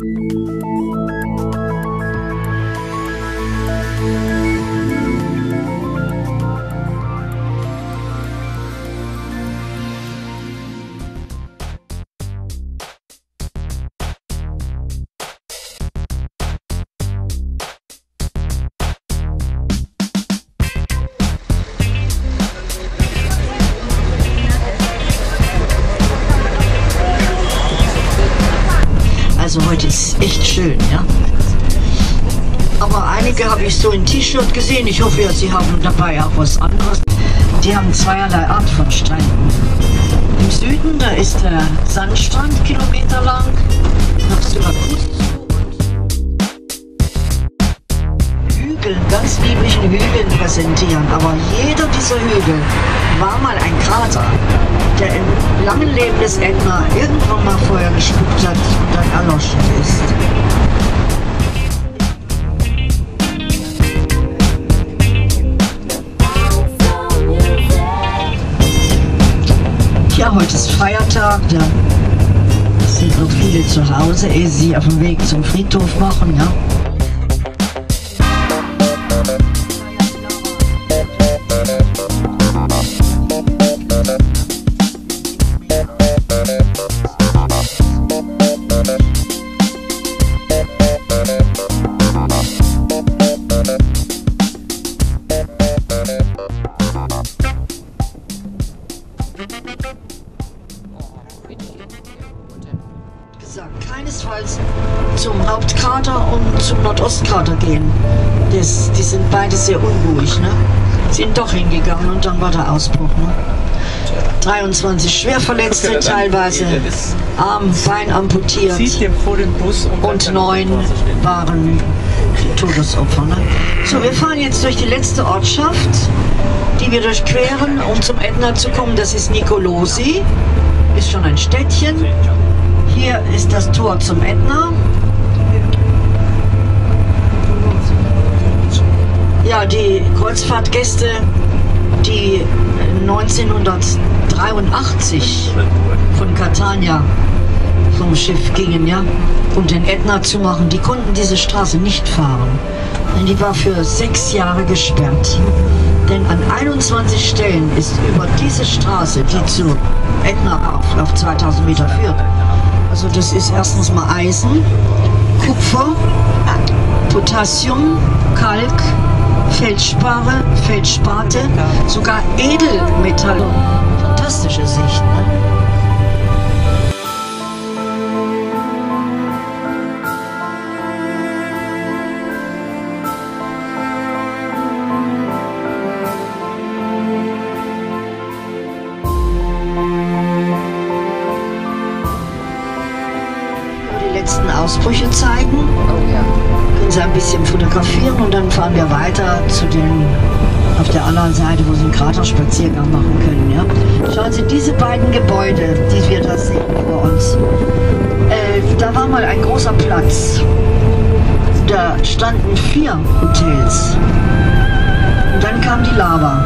Also heute ist echt schön, ja. Aber einige habe ich so in T-Shirt gesehen. Ich hoffe, sie haben dabei auch was anderes. Die haben zweierlei Art von Stränden. Im Süden, da ist der Sandstrand kilometerlang nach Syrakus zu. Hügel, ganz lieblichen Hügeln präsentieren. Aber jeder dieser Hügel war mal ein Krater, der im langen Leben des Ätna irgendwann mal Feuer gespuckt hat und dann erloschen ist. Ja, heute ist Feiertag, da sind noch viele zu Hause, ehe sie auf dem Weg zum Friedhof machen, ja. Gesagt, keinesfalls zum Hauptkrater und zum Nordostkrater gehen. Das, die sind beide sehr unruhig, ne? Sind doch hingegangen und dann war der Ausbruch, ne? 23 Schwerverletzte, teilweise Arm, Bein amputiert und neun waren Todesopfer. Ne? So, wir fahren jetzt durch die letzte Ortschaft, die wir durchqueren, um zum Ätna zu kommen. Das ist Nicolosi, ist schon ein Städtchen. Hier ist das Tor zum Ätna. Ja, die Kreuzfahrtgäste, die 1983 von Catania vom Schiff gingen, ja, um den Ätna zu machen, die konnten diese Straße nicht fahren. Denn die war für sechs Jahre gesperrt. Denn an 21 Stellen ist über diese Straße, die zu Ätna auf, auf 2000 Meter führt, also das ist erstens mal Eisen, Kupfer, Potassium, Kalk, Feldspaare, Feldsparte, sogar Edelmetalle. Fantastische Sicht, ne? Letzten Ausbrüche zeigen. Können Sie ein bisschen fotografieren und dann fahren wir weiter zu den auf der anderen Seite, wo Sie einen Kraterspaziergang machen können. Ja? Schauen Sie, diese beiden Gebäude, die wir da sehen über uns, äh, da war mal ein großer Platz. Da standen vier Hotels. Und dann kam die Lava.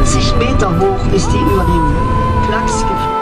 80 Meter hoch ist die über dem Platz geflogen.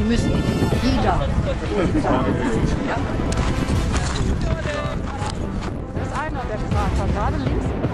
Sie müssen jeder. Das ist einer, der gefragt hat, gerade links.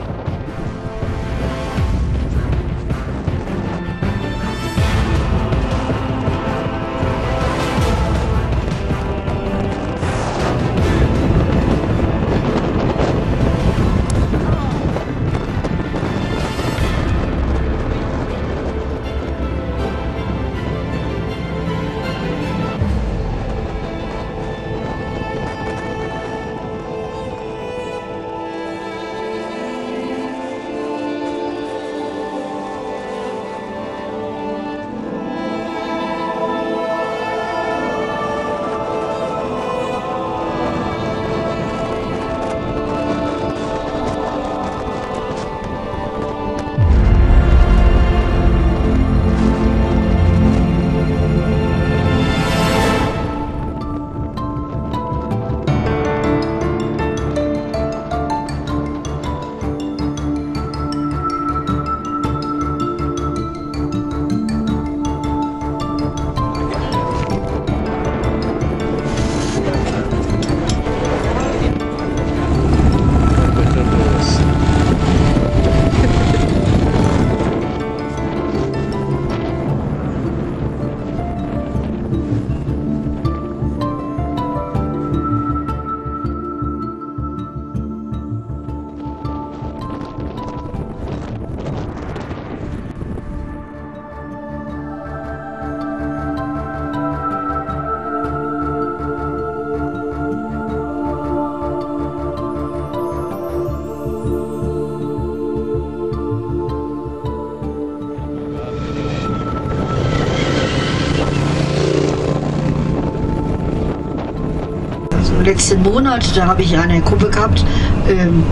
Letzten Monat, da habe ich eine Gruppe gehabt, ähm,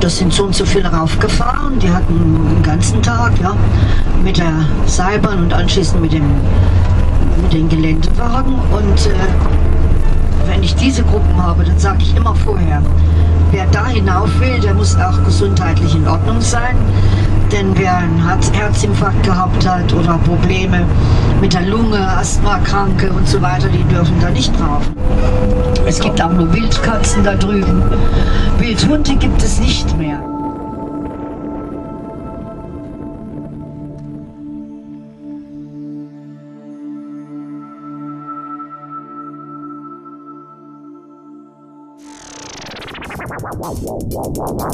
das sind so und so viele raufgefahren. Die hatten den ganzen Tag, ja, mit der Seilbahn und anschließend mit dem mit den Geländewagen. Und äh, wenn ich diese Gruppen habe, dann sage ich immer vorher, wer da hinauf will, der muss auch gesundheitlich in Ordnung sein. Denn wer einen Herzinfarkt gehabt hat oder Probleme mit der Lunge, Asthmakranke und so weiter, die dürfen da nicht drauf. Es gibt auch nur Wildkatzen da drüben. Wildhunde gibt es nicht mehr. Woohoo!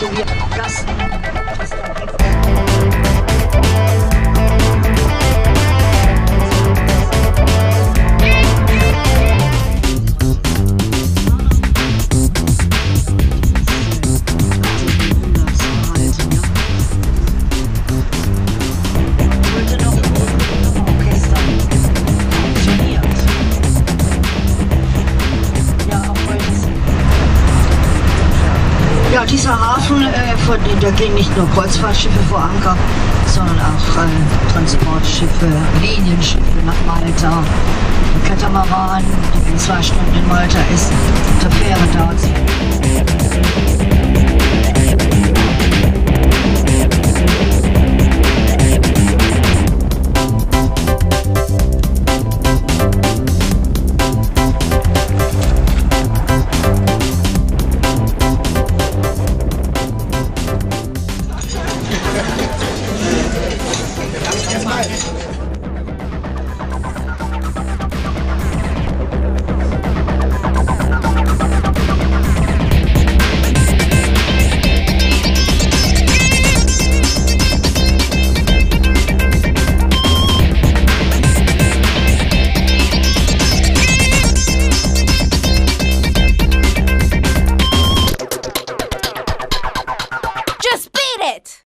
Sind immer Von, da gehen nicht nur Kreuzfahrtschiffe vor Anker, sondern auch äh, Transportschiffe, Linienschiffe nach Malta, Katamaran, die in zwei Stunden in Malta ist, der Fähre da.